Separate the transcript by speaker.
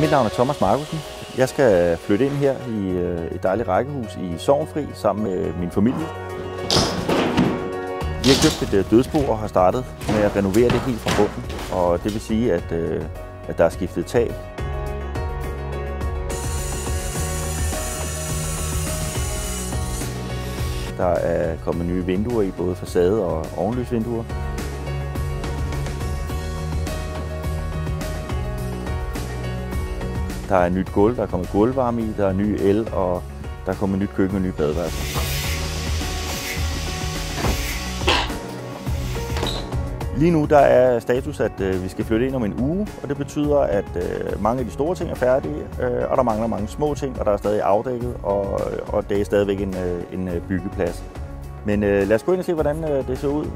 Speaker 1: Mit navn er Thomas Markusen. Jeg skal flytte ind her i øh, et dejligt rækkehus i Sovnfri sammen med min familie. Vi har købt et øh, dødsbo og har startet med at renovere det helt fra bunden. Og det vil sige, at, øh, at der er skiftet tag. Der er kommet nye vinduer i både facade og ovenlysvinduer. Der er nyt gulv, der er kommet gulvvarme i, der er ny el, og der er kommet nyt køkken og nye badeværelser. Lige nu der er status, at øh, vi skal flytte ind om en uge, og det betyder, at øh, mange af de store ting er færdige, øh, og der mangler mange små ting, og der er stadig afdækket, og, øh, og det er stadigvæk en, øh, en øh, byggeplads. Men øh, lad os gå ind og se, hvordan øh, det ser ud.